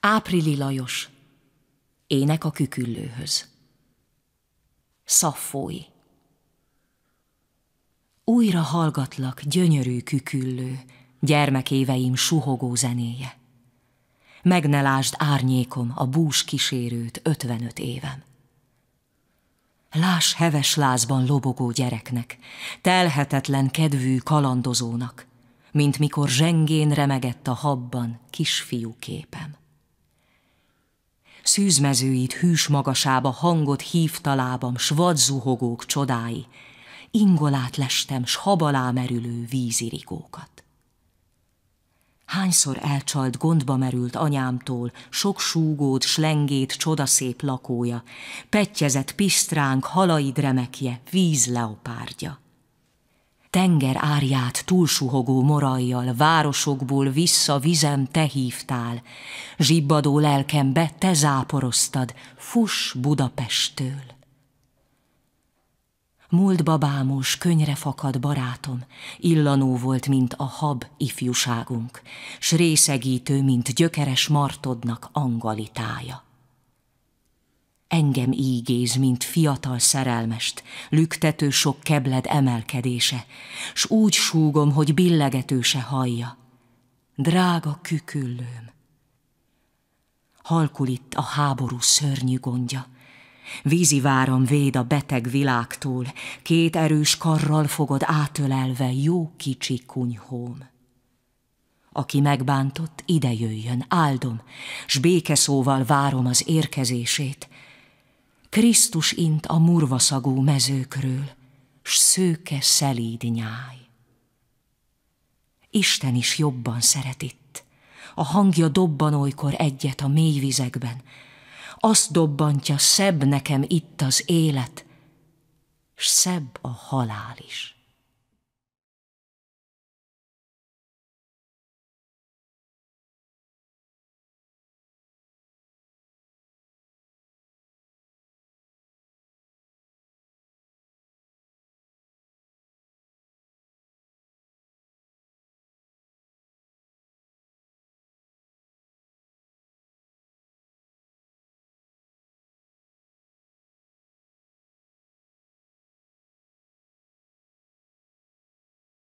Áprili Lajos, ének a küküllőhöz. Szaffói. Újra hallgatlak, gyönyörű küküllő, gyermekéveim suhogó zenéje. Meg ne lásd árnyékom a bús kísérőt ötvenöt évem. Láss heves lázban lobogó gyereknek, telhetetlen kedvű kalandozónak, mint mikor zsengén remegett a habban kisfiú képem. Szűzmezőit hűs magasába hangot hívta lábam, s vadzuhogók csodái, ingolát lestem, s habalá merülő vízirigókat. Hányszor elcsalt gondba merült anyámtól, sok súgót, slengét, csodaszép lakója, pettyezett pisztránk, halaid remekje, víz leopárdja. Tenger árját túlsuhogó morajjal, városokból vissza vizem te hívtál, zsibbadó lelkembe te záporoztad, fuss Budapesttől. Múlt babámos, könyre fakad barátom, illanó volt, mint a hab ifjúságunk, s részegítő, mint gyökeres martodnak angalitája. Engem ígéz, mint fiatal szerelmest, lüktető sok kebled emelkedése, s úgy súgom, hogy billegető se hallja. Drága küküllőm! Halkul itt a háború szörnyű gondja, Vízi váram véd a beteg világtól, két erős karral fogod átölelve jó kicsi kunyhóm. Aki megbántott, ide jöjjön, áldom, s békeszóval várom az érkezését. Krisztus int a murvaszagú mezőkről, s szőke szelíd nyáj. Isten is jobban szeret itt, a hangja dobban olykor egyet a mély vizekben, azt dobbantja, szebb nekem itt az élet, s szebb a halál is.